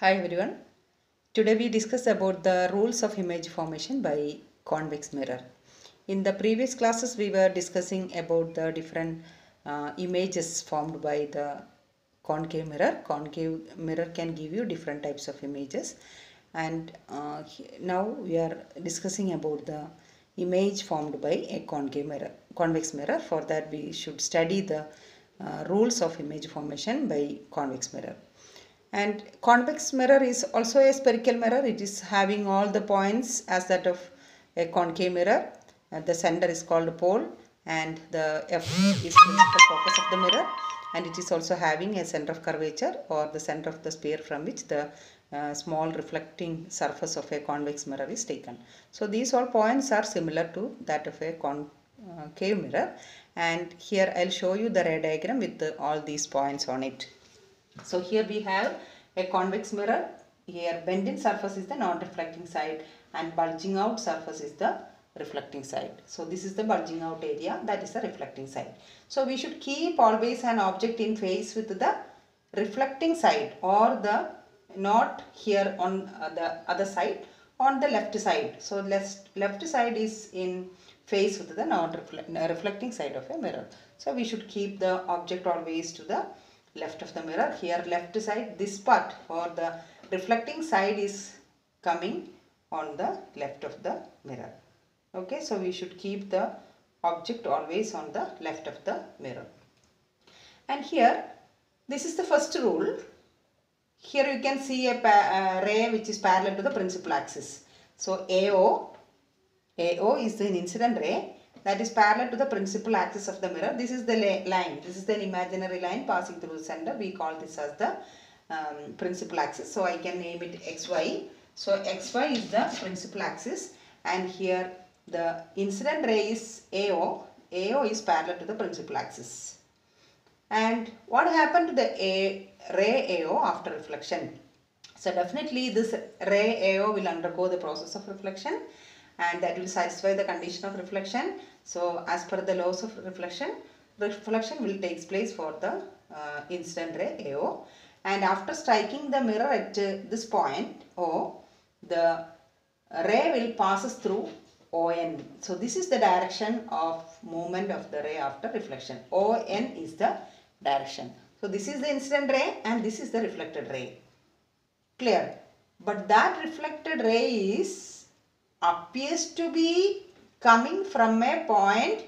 Hi everyone. Today we discuss about the rules of image formation by convex mirror. In the previous classes we were discussing about the different uh, images formed by the concave mirror. Concave mirror can give you different types of images and uh, now we are discussing about the image formed by a concave mirror, convex mirror. For that we should study the uh, rules of image formation by convex mirror and convex mirror is also a spherical mirror. It is having all the points as that of a concave mirror. Uh, the center is called pole. And the f is the focus of the mirror. And it is also having a center of curvature or the center of the sphere from which the uh, small reflecting surface of a convex mirror is taken. So these all points are similar to that of a concave mirror. And here i'll show you the ray diagram with the, all these points on it so here we have a convex mirror. Here bending surface is the non-reflecting side and bulging out surface is the reflecting side. So this is the bulging out area that is the reflecting side. So we should keep always an object in phase with the reflecting side or the not here on uh, the other side on the left side. So left, left side is in phase with the non-reflecting side of a mirror. So we should keep the object always to the left of the mirror. Here left side this part or the reflecting side is coming on the left of the mirror. Okay, so we should keep the object always on the left of the mirror. And here this is the first rule here you can see a ray which is parallel to the principal axis. So AO, AO is an incident ray that is parallel to the principal axis of the mirror. This is the line. This is the imaginary line passing through the center. We call this as the um, principal axis. So I can name it XY. So XY is the principal axis and here the incident ray is AO. AO is parallel to the principal axis. And what happened to the A, ray AO after reflection? So definitely this ray AO will undergo the process of reflection and that will satisfy the condition of reflection. So as per the laws of reflection, reflection will take place for the uh, incident ray AO. And after striking the mirror at uh, this point O, the ray will passes through ON. So this is the direction of movement of the ray after reflection. ON is the direction. So this is the incident ray and this is the reflected ray. Clear. But that reflected ray is appears to be coming from a point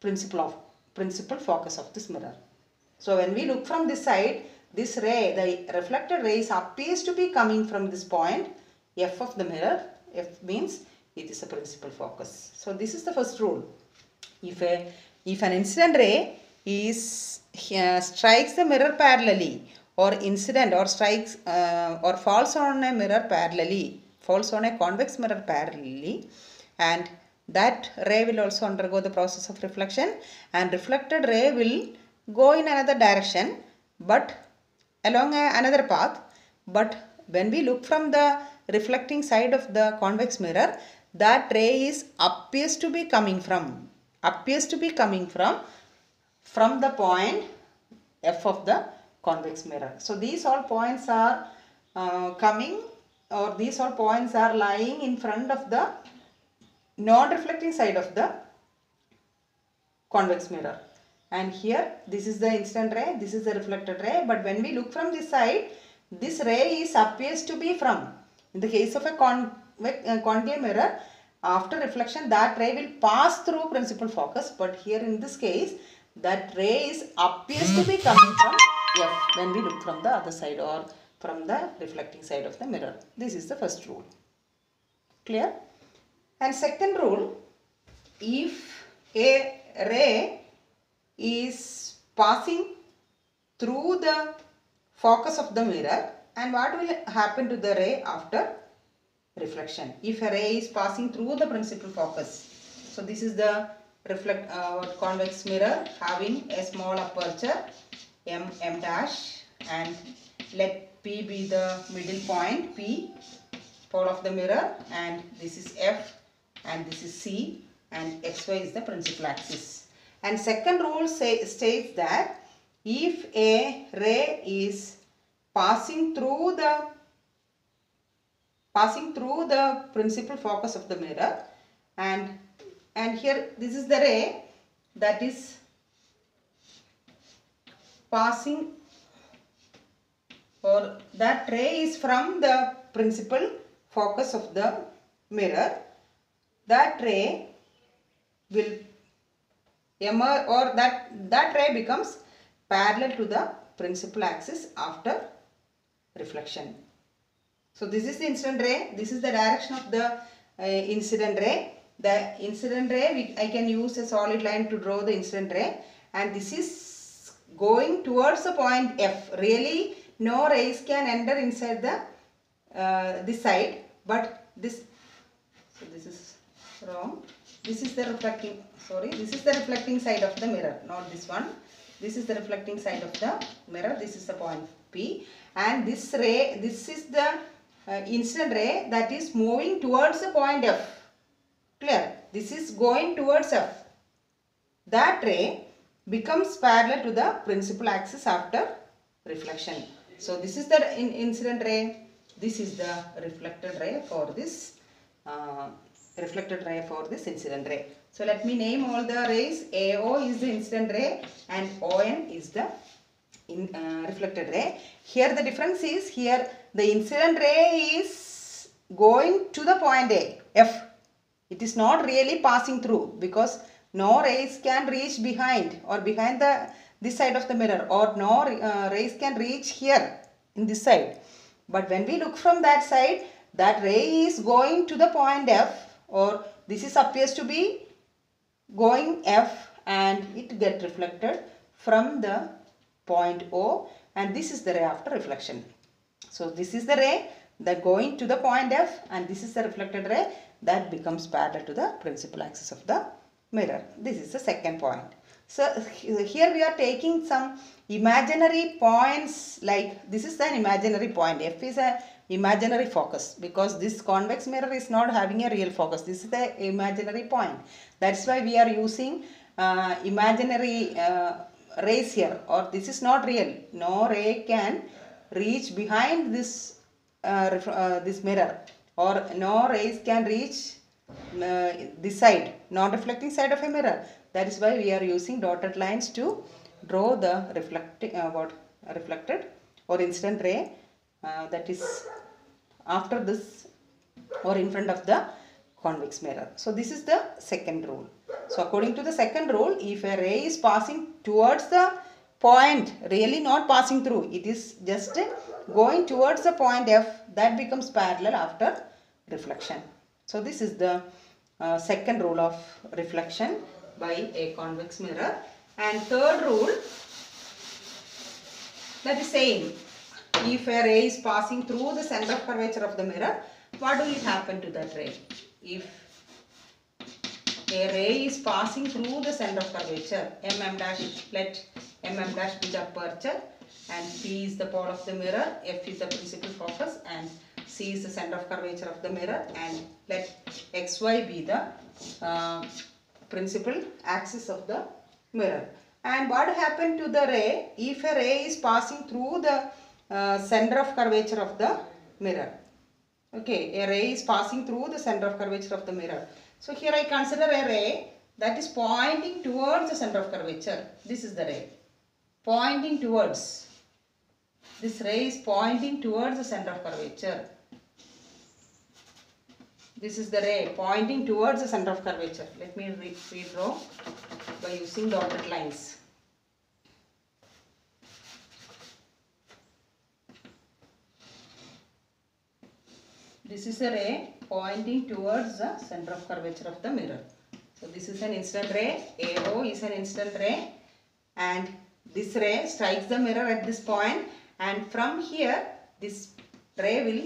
principal of principal focus of this mirror. So when we look from this side, this ray, the reflected rays appears to be coming from this point F of the mirror. F means it is a principal focus. So this is the first rule. If a if an incident ray is uh, strikes the mirror parallelly or incident or strikes uh, or falls on a mirror parallelly, falls on a convex mirror parallelly and that ray will also undergo the process of reflection and reflected ray will go in another direction but along another path. But when we look from the reflecting side of the convex mirror that ray is appears to be coming from appears to be coming from from the point f of the convex mirror. So these all points are uh, coming or these all points are lying in front of the non-reflecting side of the convex mirror. And here this is the incident ray this is the reflected ray. But when we look from this side this ray is appears to be from. In the case of a convex uh, concave mirror after reflection that ray will pass through principal focus. But here in this case that ray is appears to be coming from f when we look from the other side or from the reflecting side of the mirror. This is the first rule. Clear and second rule if a ray is passing through the focus of the mirror and what will happen to the ray after reflection? If a ray is passing through the principal focus so this is the reflect uh, convex mirror having a small aperture m m dash and let p be the middle point p pole of the mirror and this is f and this is c and xy is the principal axis. And second rule say, states that if a ray is passing through the passing through the principal focus of the mirror and and here this is the ray that is passing or that ray is from the principal focus of the mirror that ray will emerge or that that ray becomes parallel to the principal axis after reflection. So this is the incident ray this is the direction of the uh, incident ray the incident ray we, i can use a solid line to draw the incident ray and this is going towards the point f. Really no rays can enter inside the uh, this side. But this so this is wrong this is the reflecting sorry this is the reflecting side of the mirror not this one. This is the reflecting side of the mirror this is the point p. And this ray this is the uh, incident ray that is moving towards the point f. Clear? This is going towards f. That ray becomes parallel to the principal axis after reflection. So this is the in incident ray. This is the reflected ray for this uh, reflected ray for this incident ray. So let me name all the rays. AO is the incident ray and ON is the in, uh, reflected ray. Here the difference is here the incident ray is going to the point A F. It is not really passing through because no rays can reach behind or behind the this side of the mirror or no uh, rays can reach here in this side. But when we look from that side that ray is going to the point f or this is appears to be going f and it get reflected from the point o and this is the ray after reflection so this is the ray that going to the point f and this is the reflected ray that becomes parallel to the principal axis of the mirror. This is the second point. So here we are taking some imaginary points like this is an imaginary point. F is a imaginary focus because this convex mirror is not having a real focus. This is the imaginary point. That's why we are using uh, imaginary uh, rays here or this is not real. No ray can reach behind this uh, uh, this mirror or no rays can reach uh, this side non-reflecting side of a mirror that is why we are using dotted lines to draw the reflecting uh, what reflected or incident ray uh, that is after this or in front of the convex mirror. So this is the second rule. So according to the second rule if a ray is passing towards the point really not passing through it is just going towards the point f that becomes parallel after reflection. So this is the uh, second rule of reflection by a convex mirror. And third rule that is same if a ray is passing through the center of curvature of the mirror what will happen to that ray if a ray is passing through the center of curvature mm dash let mm dash be the aperture and p is the pole of the mirror f is the principal focus and c is the center of curvature of the mirror and let xy be the uh, principal axis of the mirror. And what happened to the ray? If a ray is passing through the uh, center of curvature of the mirror. Okay a ray is passing through the center of curvature of the mirror. So here I consider a ray that is pointing towards the center of curvature. This is the ray. Pointing towards. This ray is pointing towards the center of curvature. This is the ray pointing towards the center of curvature. Let me redraw by using dotted lines this is a ray pointing towards the center of curvature of the mirror. So this is an incident ray, AO is an incident ray and this ray strikes the mirror at this point and from here this ray will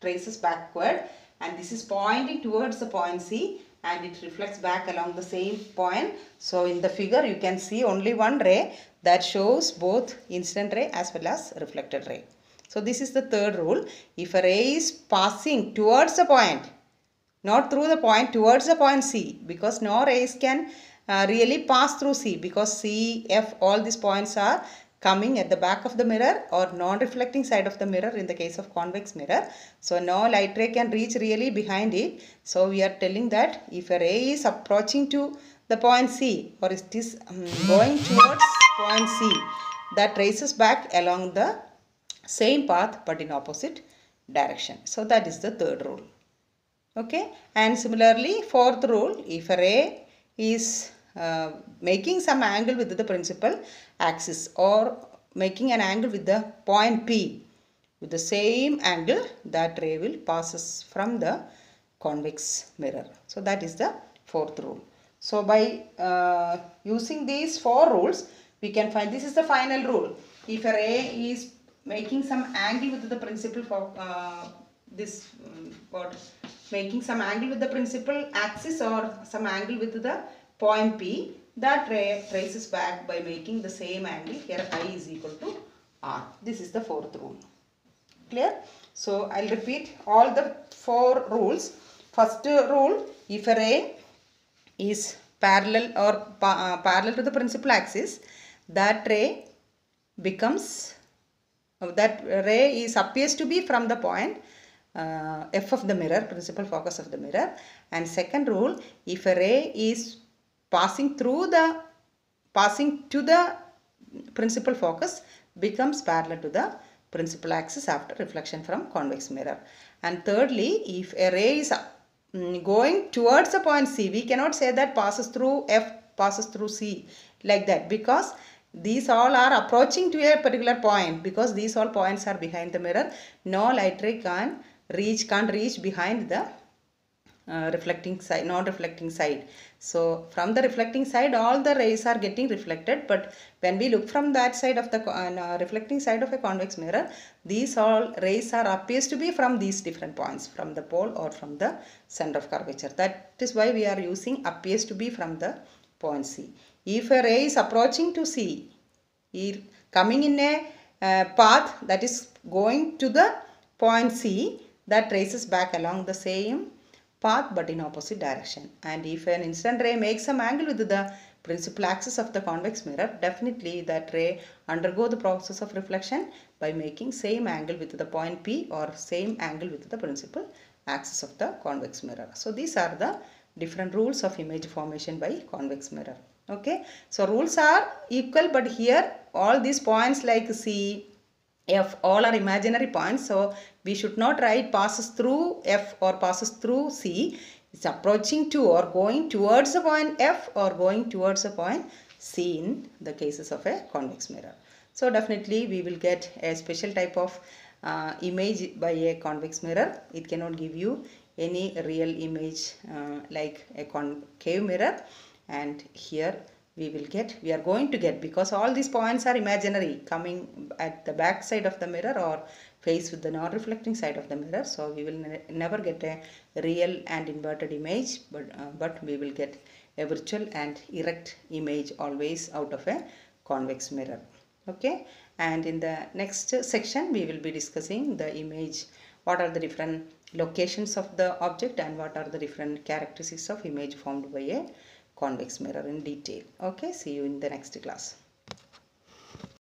traces backward and this is pointing towards the point C and it reflects back along the same point. So in the figure you can see only one ray that shows both incident ray as well as reflected ray. So this is the third rule. If a ray is passing towards the point, not through the point, towards the point C, because no rays can uh, really pass through C, because C, F, all these points are coming at the back of the mirror or non-reflecting side of the mirror in the case of convex mirror. So no light ray can reach really behind it. So we are telling that if a ray is approaching to the point C or it is um, going towards point C that traces back along the same path but in opposite direction. So that is the third rule. Okay and similarly fourth rule if a ray is uh, making some angle with the principal axis or making an angle with the point P with the same angle that ray will passes from the convex mirror. So that is the fourth rule. So by uh, using these four rules we can find this is the final rule. If a ray is making some angle with the principal for uh, this um, what making some angle with the principal axis or some angle with the point P that ray traces back by making the same angle here I is equal to R. This is the fourth rule. Clear? So I'll repeat all the four rules. First rule if a ray is parallel or pa uh, parallel to the principal axis that ray becomes that ray is appears to be from the point uh, f of the mirror principal focus of the mirror. And second rule if a ray is passing through the passing to the principal focus becomes parallel to the principal axis after reflection from convex mirror. And thirdly if a ray is mm, going towards the point c we cannot say that passes through f passes through c like that because these all are approaching to a particular point because these all points are behind the mirror. No light ray can reach can't reach behind the uh, reflecting side non-reflecting side. So from the reflecting side all the rays are getting reflected but when we look from that side of the uh, reflecting side of a convex mirror these all rays are appears to be from these different points from the pole or from the center of curvature. That is why we are using appears to be from the point C if a ray is approaching to C coming in a uh, path that is going to the point C that traces back along the same path but in opposite direction and if an incident ray makes some angle with the principal axis of the convex mirror definitely that ray undergo the process of reflection by making same angle with the point P or same angle with the principal axis of the convex mirror. So these are the different rules of image formation by convex mirror. Okay. So rules are equal but here all these points like C, F all are imaginary points. So we should not write passes through F or passes through C. It's approaching to or going towards the point F or going towards the point C in the cases of a convex mirror. So definitely we will get a special type of uh, image by a convex mirror. It cannot give you any real image uh, like a concave mirror and here we will get we are going to get because all these points are imaginary coming at the back side of the mirror or face with the non-reflecting side of the mirror. So we will ne never get a real and inverted image but uh, but we will get a virtual and erect image always out of a convex mirror. Okay? And in the next section we will be discussing the image what are the different locations of the object and what are the different characteristics of image formed by a convex mirror in detail. Okay, see you in the next class.